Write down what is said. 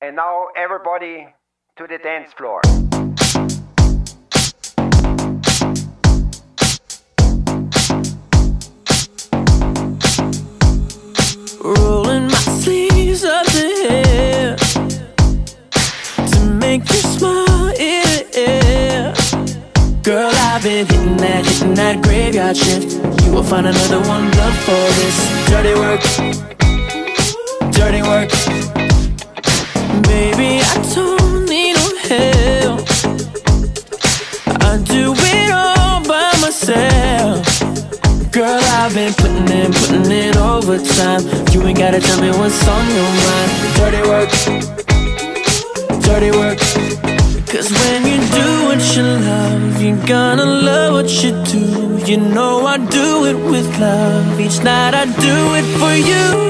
And now everybody to the dance floor. Rolling my sleeves up to here to make you smile. Yeah. Girl, I've been hitting that, hitting that graveyard shift. You will find another one love for this dirty work, dirty work. Don't need no help. I do it all by myself. Girl, I've been putting in, putting in overtime. You ain't gotta tell me what's on your mind. Dirty work, dirty work. Cause when you do what you love, you're gonna love what you do. You know I do it with love. Each night I do it for you.